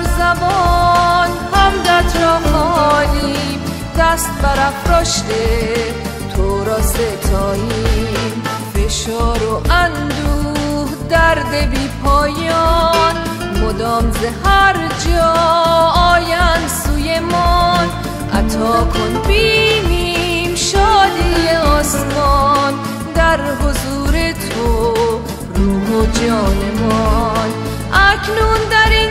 نامد بر زبان حمدت را خالیم دست بر افراشته تو را ستاییم. فشار و اندوه درد بی پایان. مدام ز هر جا آین سوی مان. عطا کن بینیم شادی آسمان. در حضور تو روح و جانمان اکنون در این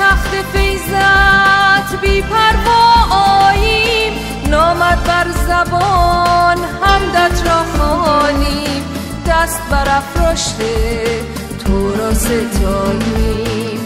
تخت فیضت بی آییم نامد بر زبان حمدت را خانیم دست بر افراشته تو را ستاییم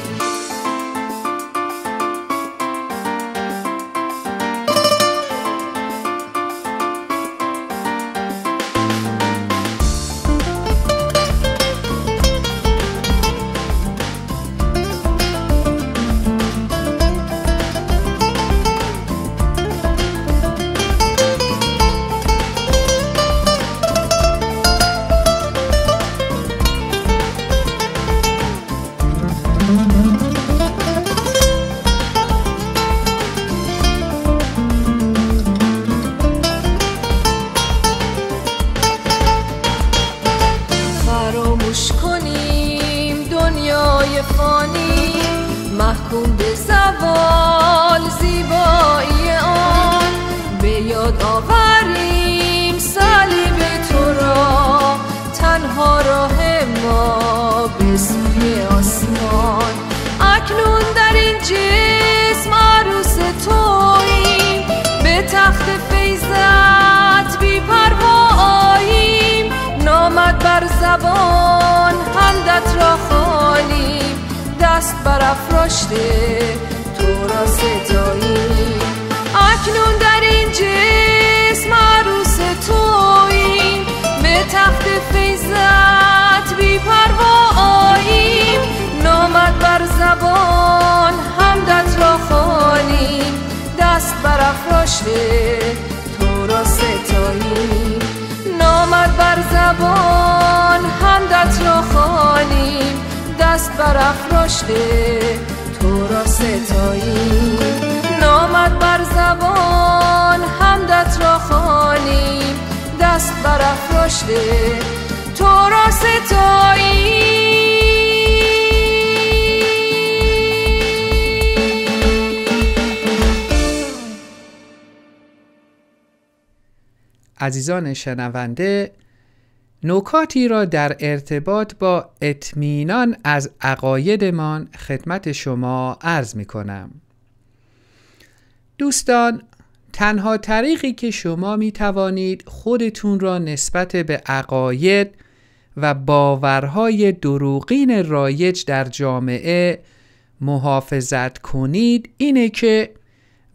بر زبان حمدت را خالیم دست بر افراشته تو را ستاییم اکنون در این جسم عروس توییم به تخت فیضت بی پرواییم نامد بر زبان حمدت را خالیم دست بر افراشته تو را ستاییم نامد بر زبان حمدت را خانیم دست بر افراشته تو را ستاییم. نامد بر زبان حمدت را خانیم دست بر افراشته تو را ستاییم. عزیزان شنونده نکاتی را در ارتباط با اطمینان از عقایدمان خدمت شما عرض می کنم. دوستان تنها طریقی که شما می توانید خودتون را نسبت به عقاید و باورهای دروغین رایج در جامعه محافظت کنید اینه که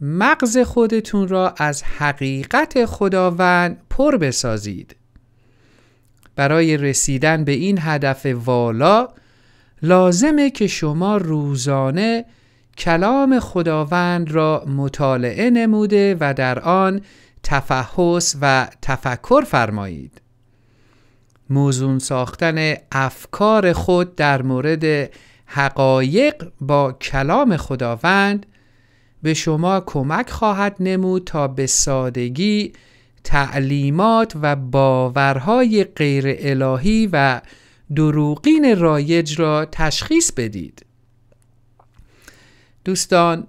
مغز خودتون را از حقیقت خداوند پر بسازید. برای رسیدن به این هدف والا لازمه که شما روزانه کلام خداوند را مطالعه نموده و در آن تفحص و تفکر فرمایید. موزون ساختن افکار خود در مورد حقایق با کلام خداوند به شما کمک خواهد نمود تا به سادگی تعلیمات و باورهای غیر الهی و دروغین رایج را تشخیص بدید. دوستان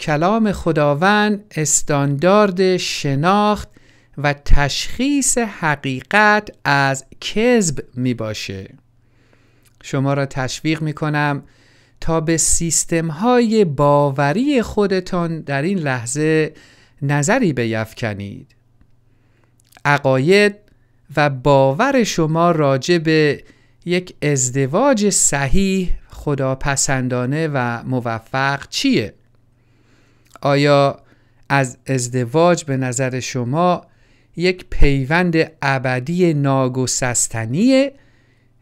کلام خداوند استاندارد شناخت و تشخیص حقیقت از کذب می باشه. شما را تشویق می کنم تا به سیستم های باوری خودتان در این لحظه نظری بیفکنید. عقاید و باور شما راجع به یک ازدواج صحیح خداپسندانه و موفق چیه؟ آیا از ازدواج به نظر شما یک پیوند ابدی ناگسستنیه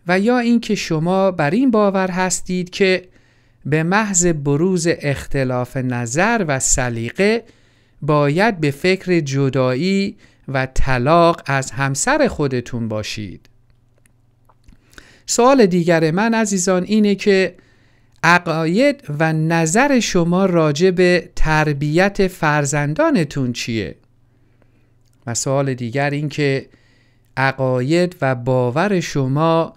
و یا اینکه شما بر این باور هستید که به محض بروز اختلاف نظر و سلیقه باید به فکر جدایی و طلاق از همسر خودتون باشید سوال دیگر من عزیزان اینه که عقاید و نظر شما راجع به تربیت فرزندانتون چیه؟ و سوال دیگر این که عقاید و باور شما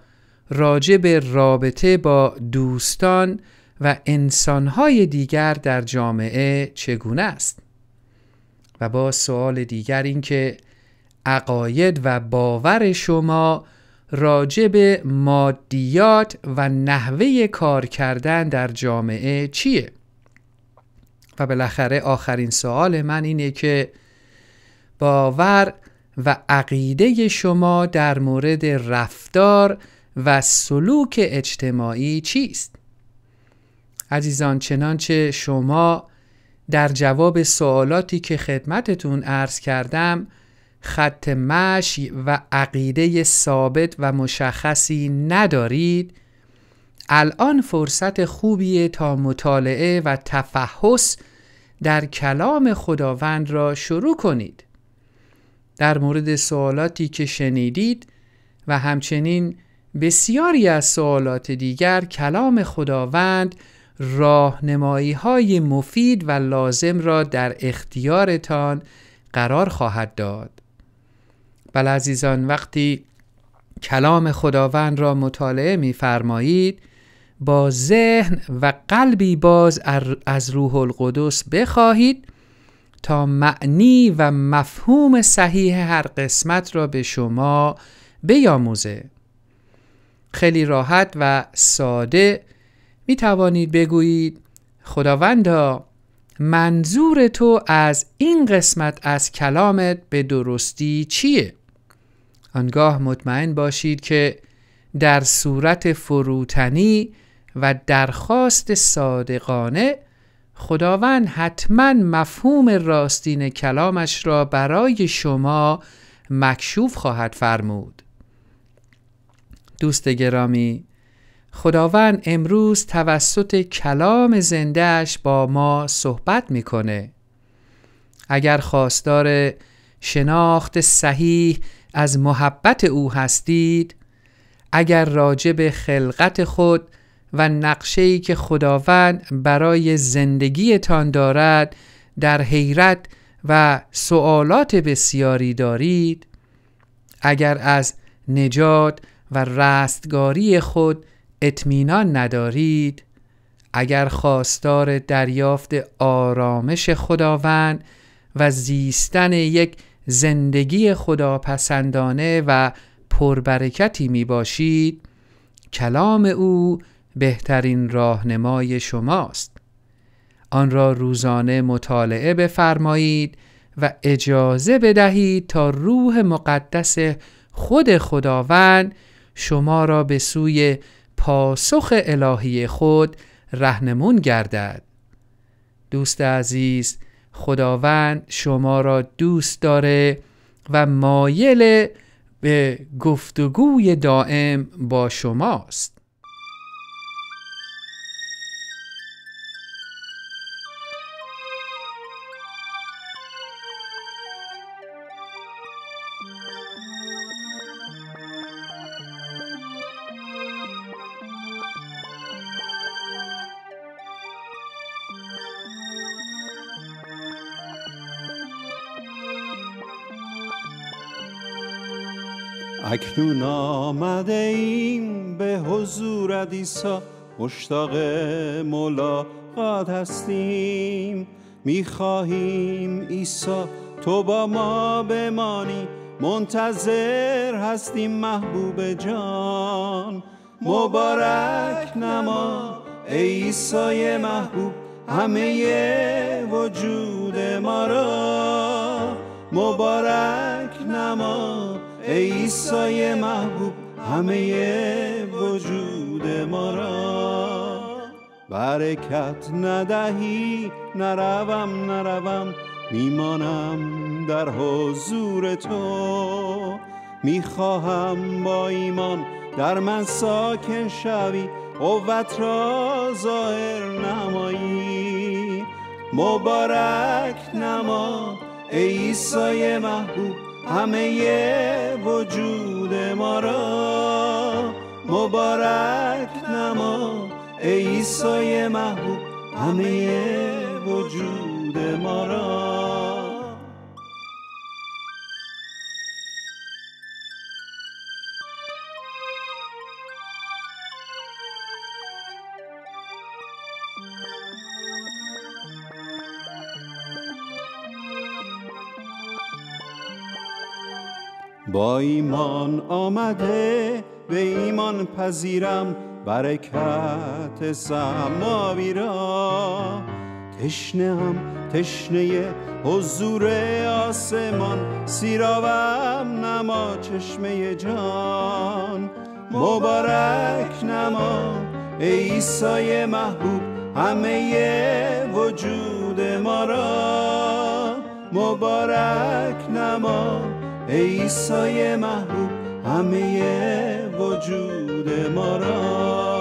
راجع به رابطه با دوستان و انسانهای دیگر در جامعه چگونه است؟ و با سوال دیگر این که عقاید و باور شما راجع به مادیات و نحوه کار کردن در جامعه چیه؟ و بالاخره آخرین سوال من اینه که باور و عقیده شما در مورد رفتار و سلوک اجتماعی چیست؟ عزیزان چنانچه شما در جواب سوالاتی که خدمتتون عرض کردم خط مشی و عقیده ثابت و مشخصی ندارید. الان فرصت خوبیه تا مطالعه و تفحص در کلام خداوند را شروع کنید. در مورد سوالاتی که شنیدید و همچنین بسیاری از سوالات دیگر کلام خداوند راهنمایی های مفید و لازم را در اختیارتان قرار خواهد داد. بل عزیزان وقتی کلام خداوند را مطالعه می‌فرمایید با ذهن و قلبی باز از روح القدس بخواهید تا معنی و مفهوم صحیح هر قسمت را به شما بیاموزه. خیلی راحت و ساده می توانید بگویید خداوندا منظور تو از این قسمت از کلامت به درستی چیه؟ آنگاه مطمئن باشید که در صورت فروتنی و درخواست صادقانه خداوند حتما مفهوم راستین کلامش را برای شما مکشوف خواهد فرمود دوست گرامی خداوند امروز توسط کلام زندهش با ما صحبت می‌کنه. اگر خواستار شناخت صحیح از محبت او هستید اگر راجع به خلقت خود و نقشه‌ای که خداوند برای زندگیتان دارد در حیرت و سوالات بسیاری دارید اگر از نجات و رستگاری خود اطمینان ندارید. اگر خواستار دریافت آرامش خداوند و زیستن یک زندگی خداپسندانه و پربرکتی می باشید کلام او بهترین راهنمای شماست. آن را روزانه مطالعه بفرمایید و اجازه بدهید تا روح مقدس خود خداوند شما را به سوی پاسخ الهی خود رهنمون گردد. دوست عزیز خداوند شما را دوست داره و مایل به گفتگوی دائم با شماست. اکنون آمده ایم به حضور ایسا مشتاق ملاقات هستیم. می‌خواهیم ایسا تو با ما بمانی. منتظر هستیم محبوب جان. مبارک نما ای عیسی محبوب. همه وجود ما را. مبارک نما ای عیسی محبوب همه وجود ما را برکت ندهی نروم نروم میمانم در حضور تو. می‌خواهم با ایمان در من ساکن شوی قوت را ظاهر نمایی. مبارک نما ای عیسی محبوب همه وجود ما را مبارک نما ای عیسی محبوب همه وجود ما را. با ایمان آمده به ایمان پذیرم برکت سماوی را. تشنه هم تشنه حضور آسمان سیراوم نما چشمه جان. مبارک نما ای عیسی محبوب همه وجود ما را. مبارک نما ای عیسی محبوب همه وجود ما را